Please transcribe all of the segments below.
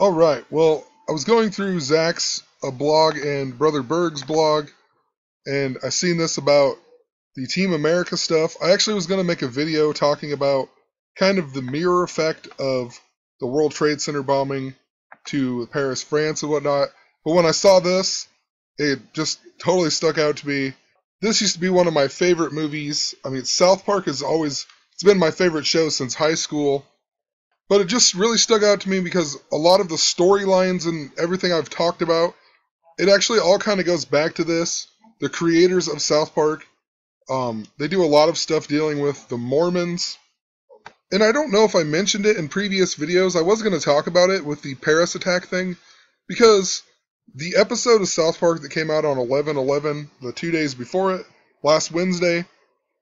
All right. Well, I was going through Zach's uh, blog and Brother Berg's blog, and I seen this about the Team America stuff. I actually was going to make a video talking about kind of the mirror effect of the World Trade Center bombing to Paris, France, and whatnot. But when I saw this, it just totally stuck out to me. This used to be one of my favorite movies. I mean, South Park has always it's been my favorite show since high school. But it just really stuck out to me because a lot of the storylines and everything I've talked about, it actually all kind of goes back to this. The creators of South Park, um, they do a lot of stuff dealing with the Mormons. And I don't know if I mentioned it in previous videos. I was going to talk about it with the Paris attack thing because the episode of South Park that came out on 11 11, the two days before it, last Wednesday,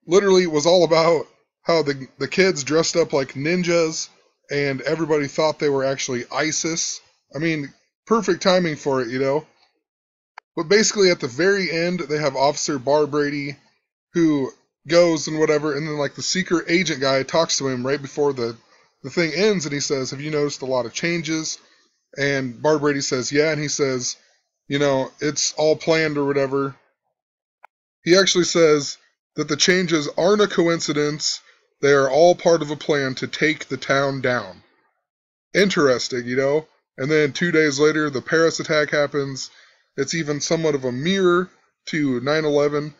literally was all about how the, the kids dressed up like ninjas and everybody thought they were actually ISIS. I mean, perfect timing for it, you know? But basically, at the very end, they have Officer Barbrady who goes and whatever, and then, like, the secret agent guy talks to him right before the, the thing ends, and he says, Have you noticed a lot of changes? And Barbrady says, Yeah, and he says, You know, it's all planned or whatever. He actually says that the changes aren't a coincidence they are all part of a plan to take the town down. Interesting, you know? And then two days later, the Paris attack happens. It's even somewhat of a mirror to 9 11.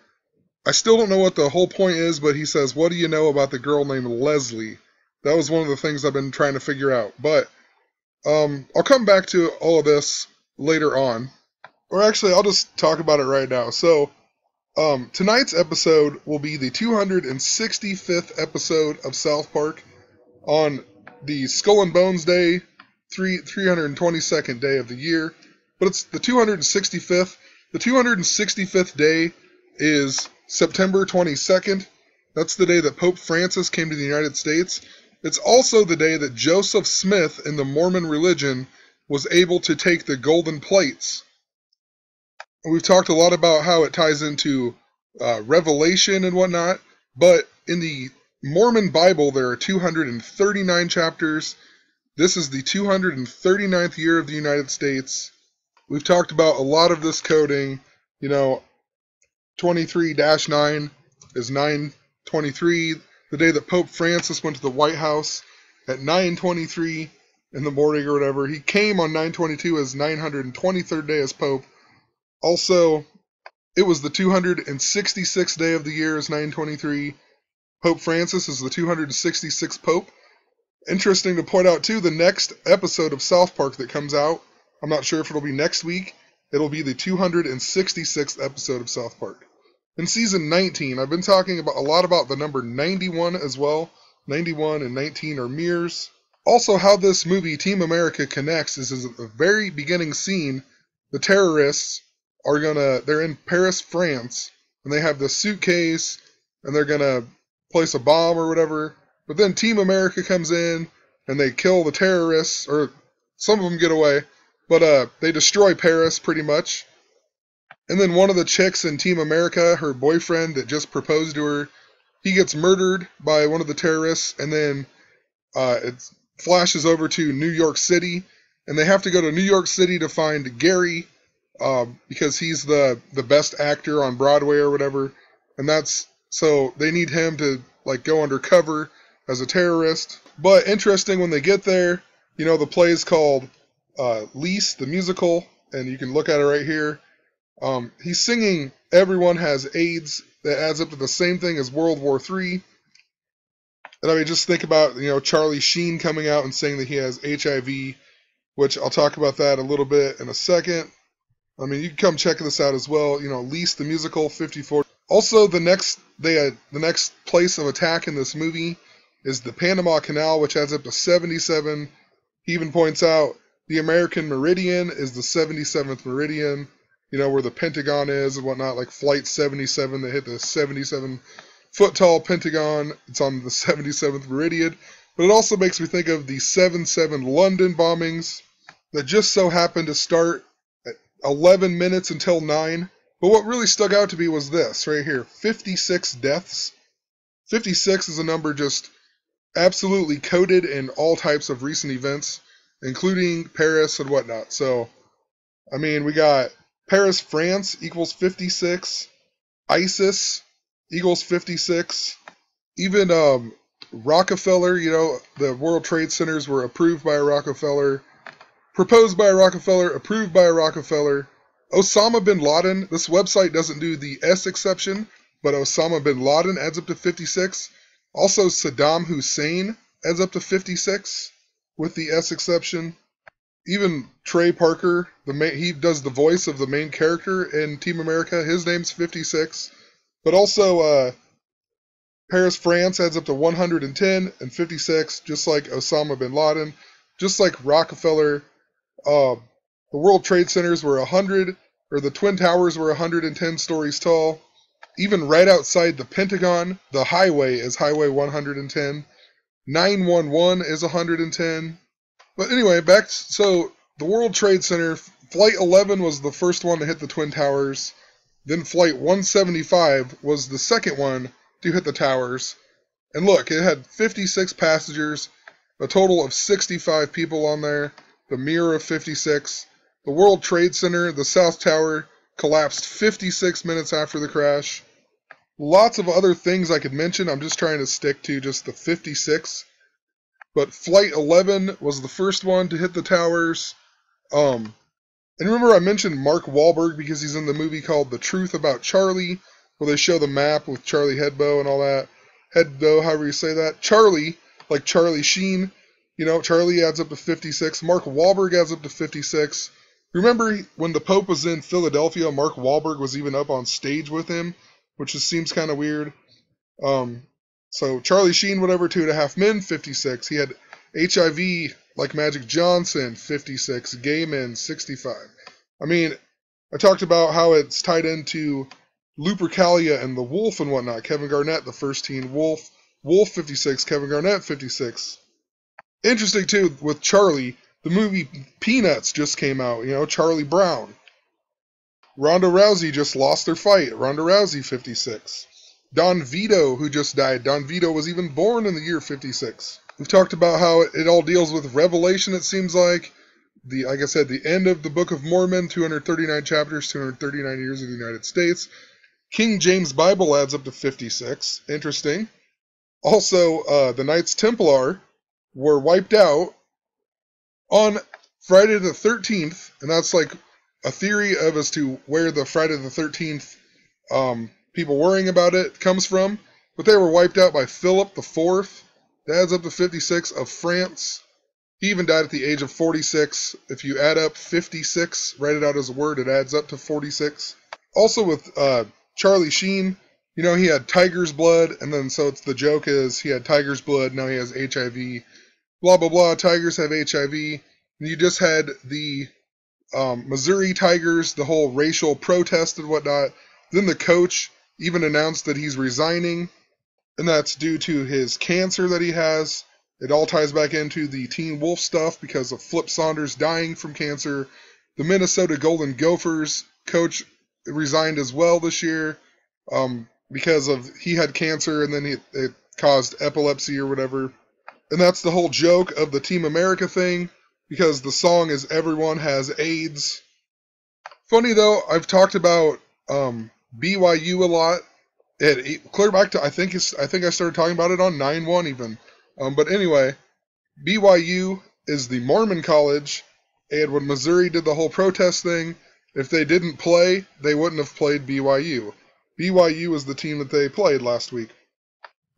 I still don't know what the whole point is, but he says, What do you know about the girl named Leslie? That was one of the things I've been trying to figure out. But um, I'll come back to all of this later on. Or actually, I'll just talk about it right now. So, um, tonight's episode will be the 265th episode of South Park on the Skull and Bones Day, three, 322nd day of the year. But it's the 265th. The 265th day is September 22nd. That's the day that Pope Francis came to the United States. It's also the day that Joseph Smith in the Mormon religion was able to take the golden plates we've talked a lot about how it ties into uh, Revelation and whatnot, but in the Mormon Bible, there are 239 chapters. This is the 239th year of the United States. We've talked about a lot of this coding. You know, 23 9 is 923, the day that Pope Francis went to the White House at 923 in the morning or whatever. He came on 922 as 923rd day as Pope. Also, it was the 266th day of the year is 923. Pope Francis is the 266th Pope. Interesting to point out, too, the next episode of South Park that comes out, I'm not sure if it'll be next week, it'll be the 266th episode of South Park. In season 19, I've been talking about a lot about the number 91 as well. 91 and 19 are mirrors. Also, how this movie, Team America, connects is, is at the very beginning scene, the terrorists are gonna they're in Paris, France, and they have the suitcase and they're gonna place a bomb or whatever. But then Team America comes in and they kill the terrorists, or some of them get away, but uh, they destroy Paris pretty much. And then one of the chicks in Team America, her boyfriend that just proposed to her, he gets murdered by one of the terrorists, and then uh, it flashes over to New York City, and they have to go to New York City to find Gary, uh, because he's the the best actor on Broadway or whatever, and that's so they need him to like go undercover as a terrorist. But interesting when they get there, you know, the play is called uh, Lease, the musical, and you can look at it right here. Um, he's singing "Everyone Has AIDS." That adds up to the same thing as World War III. And I mean, just think about you know Charlie Sheen coming out and saying that he has HIV, which I'll talk about that a little bit in a second. I mean, you can come check this out as well. You know, Lease the musical 54. Also, the next they had, the next place of attack in this movie is the Panama Canal, which adds up to 77. He even points out the American meridian is the 77th meridian. You know where the Pentagon is and whatnot, like Flight 77 that hit the 77 foot tall Pentagon. It's on the 77th meridian. But it also makes me think of the 7 7 London bombings that just so happened to start 11 minutes until 9. But what really stuck out to me was this right here 56 deaths. 56 is a number just absolutely coded in all types of recent events. including Paris and whatnot. So, I mean, we got Paris, France equals 56, ISIS equals 56, even um, Rockefeller, you know, the World Trade Centers were approved by Rockefeller, proposed by a Rockefeller, approved by a Rockefeller. Osama bin Laden, this website doesn't do the S exception, but Osama bin Laden adds up to 56. Also, Saddam Hussein adds up to 56 with the S exception. Even Trey Parker, the main, he does the voice of the main character in Team America. His name's 56. But also, uh, Paris, France adds up to 110 and 56, just like Osama bin Laden, just like Rockefeller. Uh, the World Trade Centers were 100, or the Twin Towers were 110 stories tall. Even right outside the Pentagon, the highway is Highway 110. 911 is 110. But anyway, back so the World Trade Center, Flight 11 was the first one to hit the Twin Towers. Then Flight 175 was the second one to hit the towers. And look, it had 56 passengers, a total of 65 people on there, the Mirror of 56. The World Trade Center, the South Tower, collapsed 56 minutes after the crash. Lots of other things I could mention. I'm just trying to stick to just the 56. But Flight 11 was the first one to hit the towers. Um, and remember, I mentioned Mark Wahlberg because he's in the movie called The Truth About Charlie, where they show the map with Charlie Hebdo and all that. Hebdo, however you say that. Charlie, like Charlie Sheen, you know, Charlie adds up to 56. Mark Wahlberg adds up to 56. Remember when the Pope was in Philadelphia, Mark Wahlberg was even up on stage with him, which just seems kind of weird. Um, so Charlie Sheen, whatever, two and a half men, 56. He had HIV like Magic Johnson, 56. Gay men, 65. I mean, I talked about how it's tied into Lupercalia and the Wolf and whatnot. Kevin Garnett, the first teen Wolf. Wolf, 56. Kevin Garnett, 56. Interesting, too, with Charlie, the movie Peanuts just came out. You know, Charlie Brown. Ronda Rousey just lost their fight. Ronda Rousey, 56. Don Vito, who just died. Don Vito was even born in the year 56. We've talked about how it, it all deals with Revelation, it seems like. The, like I said, the end of the Book of Mormon, 239 chapters, 239 years of the United States. King James Bible adds up to 56. Interesting. Also, uh, the Knights Templar were wiped out on Friday the 13th, and that's like a theory of as to where the Friday the 13th um, people worrying about it comes from. But they were wiped out by Philip IV. That adds up to 56 of France. He even died at the age of 46. If you add up 56, write it out as a word, it adds up to 46. Also with uh, Charlie Sheen, you know, he had tiger's blood, and then so it's the joke is he had tiger's blood, now he has HIV. Blah blah blah. Tigers have HIV. And you just had the um, Missouri Tigers, the whole racial protest and whatnot. Then the coach even announced that he's resigning, and that's due to his cancer that he has. It all ties back into the Teen Wolf stuff because of Flip Saunders dying from cancer. The Minnesota Golden Gophers coach resigned as well this year um, because of he had cancer and then he, it caused epilepsy or whatever. And that's the whole joke of the Team America thing because the song is Everyone Has AIDS. Funny though, I've talked about um, BYU a lot. It, clear back to I think it's I think I started talking about it on nine one even. Um, but anyway, BYU is the Mormon college, and when Missouri did the whole protest thing, if they didn't play, they wouldn't have played BYU. BYU was the team that they played last week.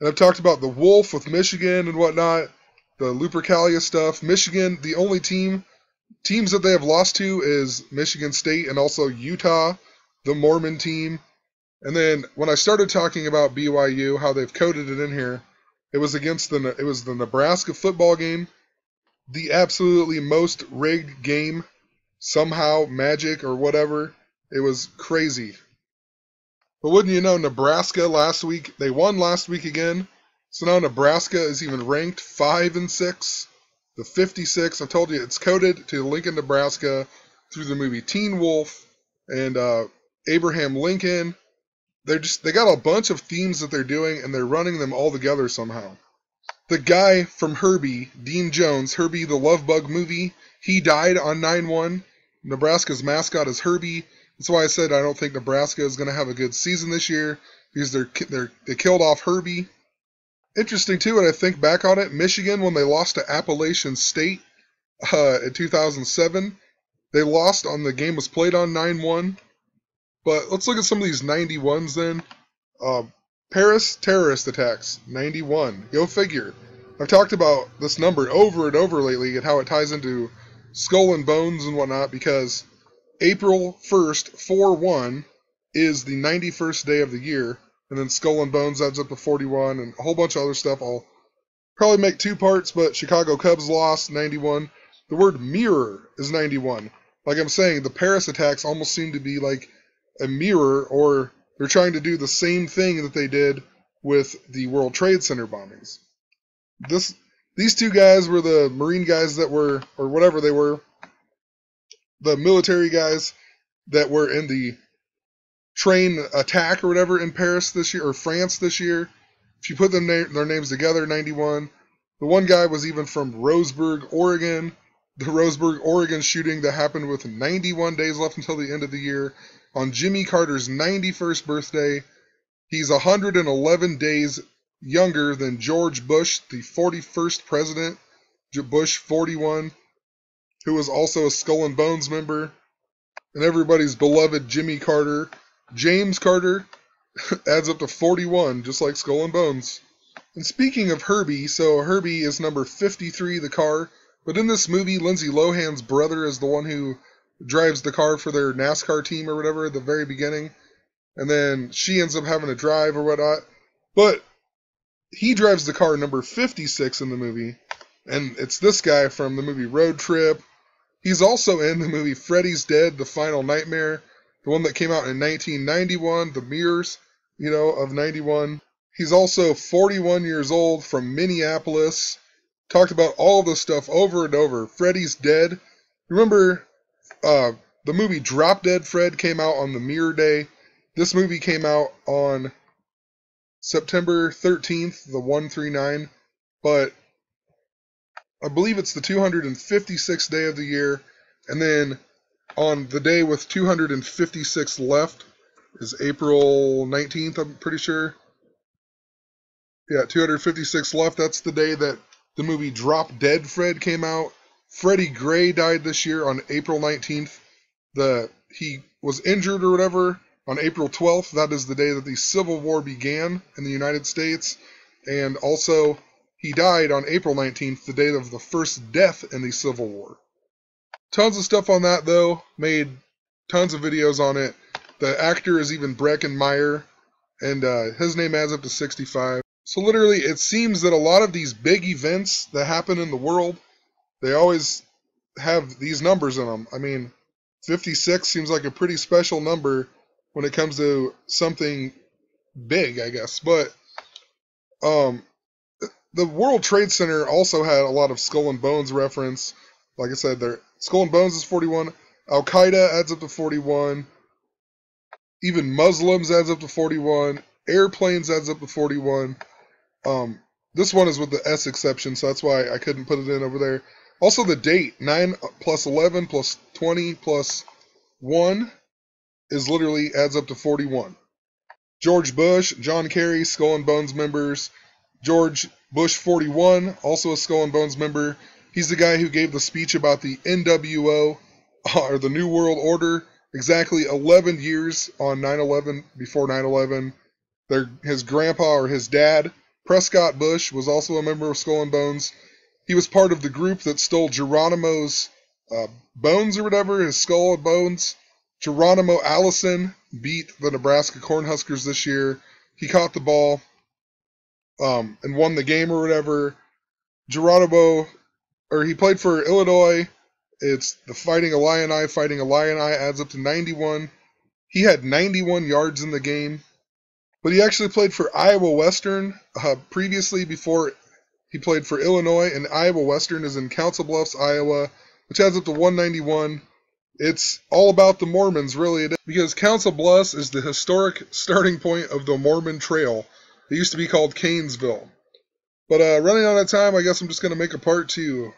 And I've talked about the Wolf with Michigan and whatnot, the Lupercalia stuff. Michigan, the only team teams that they have lost to is Michigan State and also Utah, the Mormon team. And then when I started talking about BYU, how they've coded it in here, it was against the it was the Nebraska football game, the absolutely most rigged game, somehow magic or whatever. It was crazy. But wouldn't you know, Nebraska last week they won last week again, so now Nebraska is even ranked five and six. The 56, I told you it's coded to Lincoln, Nebraska, through the movie Teen Wolf and uh, Abraham Lincoln they're just they got a bunch of themes that they're doing and they're running them all together somehow. the guy from Herbie, Dean Jones, Herbie the Love Bug movie, he died on 9 1. Nebraska's mascot is Herbie. That's why I said I don't think Nebraska is going to have a good season this year because they're, they're they killed off Herbie. Interesting too, when I think back on it, Michigan when they lost to Appalachian State uh, in 2007, they lost on the game was played on 9-1. But let's look at some of these 91s then. Uh, Paris terrorist attacks, 91. Go figure. I've talked about this number over and over lately and how it ties into skull and bones and whatnot because April 1st, 4 1, is the 91st day of the year. And then Skull and Bones adds up to 41 and a whole bunch of other stuff. I'll probably make two parts, but Chicago Cubs lost 91. The word mirror is 91. Like I'm saying, the Paris attacks almost seem to be like a mirror, or they're trying to do the same thing that they did with the World Trade Center bombings. This these two guys were the Marine guys that were, or whatever they were, the military guys that were in the train attack or whatever in Paris this year, or France this year. If you put them na- their names together, 91. The one guy was even from Roseburg, Oregon. The Roseburg, Oregon shooting that happened with 91 days left until the end of the year. On Jimmy Carter's 91st birthday, he's 111 days younger than George Bush, the 41st president, Bush 41, who was also a Skull and Bones member, and everybody's beloved Jimmy Carter. James Carter adds up to 41, just like Skull and Bones. And speaking of Herbie, so Herbie is number 53, the car, but in this movie, Lindsay Lohan's brother is the one who drives the car for their NASCAR team or whatever at the very beginning. And then she ends up having to drive or whatnot. But he drives the car number 56 in the movie, and it's this guy from the movie Road Trip. He's also in the movie Freddy's Dead, The Final Nightmare, the one that came out in 1991, The Mirrors, you know, of 91. He's also 41 years old from Minneapolis. Talked about all this stuff over and over. Freddy's Dead. Remember, uh, the movie Drop Dead Fred came out on the Mirror Day. This movie came out on September 13th, the 139, but I believe it's the 256th day of the year, and then on the day with 256 left is April 19th, I'm pretty sure. Yeah, 256 left. That's the day that the movie Drop Dead Fred came out. Freddie Gray died this year on April 19th. The he was injured or whatever on April 12th. That is the day that the Civil War began in the United States. And also, he died on April 19th, the day of the first death in the Civil War. Tons of stuff on that, though. Made tons of videos on it. The actor is even Breckin Meyer, and uh, his name adds up to 65. So, literally, it seems that a lot of these big events that happen in the world, they always have these numbers in them. I mean, 56 seems like a pretty special number when it comes to something big, I guess. But um, the World Trade Center also had a lot of Skull and Bones reference. Like I said, there Skull and Bones is 41. Al Qaeda adds up to 41. Even Muslims adds up to 41. Airplanes adds up to 41. Um, this one is with the S exception, so that's why I couldn't put it in over there. Also, the date 9 plus 11 plus 20 plus 1 is literally adds up to 41. George Bush, John Kerry, Skull and Bones members. George Bush 41, also a Skull and Bones member. He's the guy who gave the speech about the NWO, or the New World Order, exactly 11 years on 9 11, before 9 11. His grandpa or his dad, Prescott Bush, was also a member of Skull and Bones. He was part of the group that stole Geronimo's uh, bones or whatever, his skull and bones. Geronimo Allison beat the Nebraska Cornhuskers this year. He caught the ball um, and won the game or whatever. Geronimo, or he played for Illinois. It's the Fighting a lion Illini. Fighting a lion Illini adds up to 91. He had 91 yards in the game, but he actually played for Iowa Western uh, previously before he played for Illinois, and Iowa Western is in Council Bluffs, Iowa, which adds up to 191. It's all about the Mormons, really, because Council Bluffs is the historic starting point of the Mormon Trail. It used to be called Kanesville. But uh, running out of time, I guess I'm just gonna make a part two.